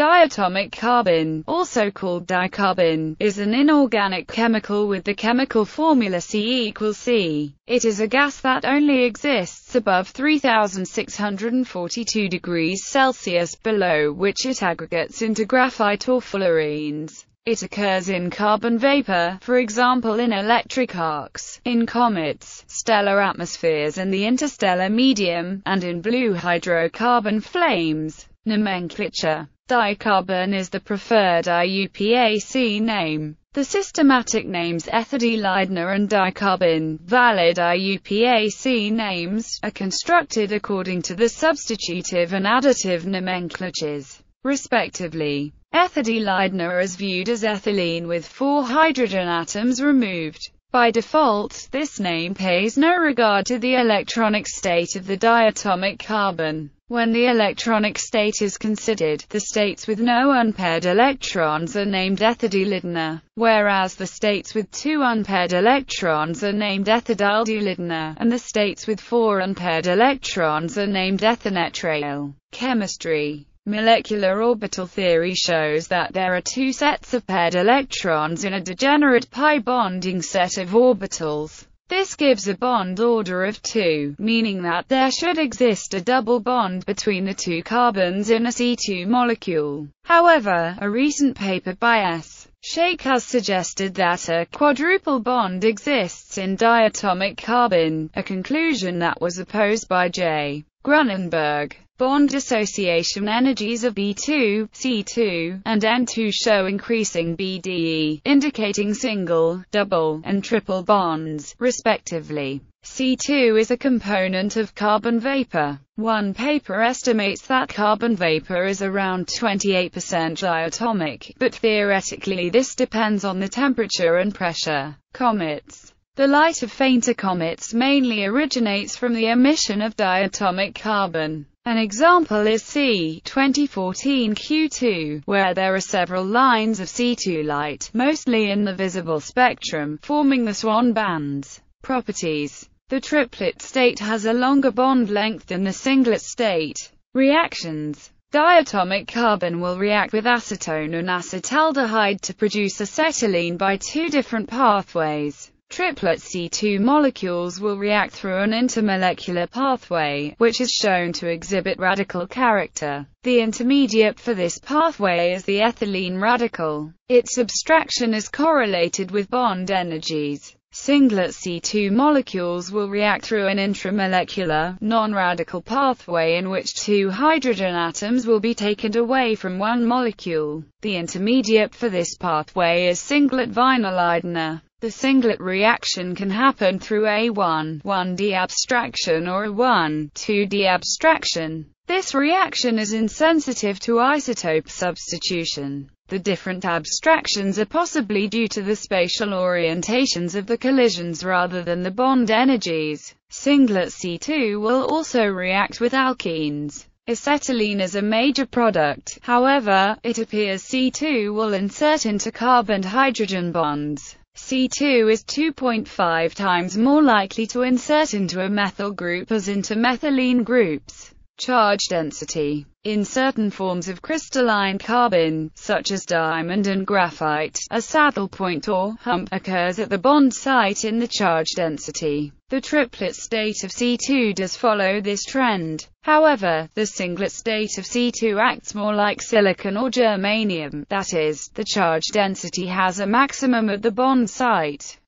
Diatomic carbon, also called dicarbon, is an inorganic chemical with the chemical formula C equals C. It is a gas that only exists above 3642 degrees Celsius, below which it aggregates into graphite or fullerenes. It occurs in carbon vapor, for example in electric arcs, in comets, stellar atmospheres and the interstellar medium, and in blue hydrocarbon flames. Nomenclature Dicarbon is the preferred IUPAC name. The systematic names ethylene and dicarbon, valid IUPAC names, are constructed according to the substitutive and additive nomenclatures, respectively. Ethylene is viewed as ethylene with four hydrogen atoms removed. By default, this name pays no regard to the electronic state of the diatomic carbon. When the electronic state is considered, the states with no unpaired electrons are named ethenediylidene, whereas the states with two unpaired electrons are named ethidaldylidene, and the states with four unpaired electrons are named ethinetrial. Chemistry Molecular orbital theory shows that there are two sets of paired electrons in a degenerate pi bonding set of orbitals. This gives a bond order of 2, meaning that there should exist a double bond between the two carbons in a C2 molecule. However, a recent paper by S. Shaik has suggested that a quadruple bond exists in diatomic carbon, a conclusion that was opposed by J. Grunenberg. Bond dissociation energies of B2, C2, and N2 show increasing BDE, indicating single, double, and triple bonds, respectively. C2 is a component of carbon vapor. One paper estimates that carbon vapor is around 28% diatomic, but theoretically this depends on the temperature and pressure. Comets the light of fainter comets mainly originates from the emission of diatomic carbon. An example is C 2014 Q2, where there are several lines of C2 light, mostly in the visible spectrum, forming the Swan bands. Properties The triplet state has a longer bond length than the singlet state. Reactions Diatomic carbon will react with acetone and acetaldehyde to produce acetylene by two different pathways. Triplet C2 molecules will react through an intermolecular pathway, which is shown to exhibit radical character. The intermediate for this pathway is the ethylene radical. Its subtraction is correlated with bond energies. Singlet C2 molecules will react through an intramolecular, non-radical pathway in which two hydrogen atoms will be taken away from one molecule. The intermediate for this pathway is singlet vinylidene. The singlet reaction can happen through a 1,1D abstraction or a 1,2D abstraction. This reaction is insensitive to isotope substitution. The different abstractions are possibly due to the spatial orientations of the collisions rather than the bond energies. Singlet C2 will also react with alkenes. Acetylene is a major product, however, it appears C2 will insert into carbon-hydrogen bonds. C2 is 2.5 times more likely to insert into a methyl group as into methylene groups. Charge density in certain forms of crystalline carbon, such as diamond and graphite, a saddle point or hump occurs at the bond site in the charge density. The triplet state of C2 does follow this trend. However, the singlet state of C2 acts more like silicon or germanium, that is, the charge density has a maximum at the bond site.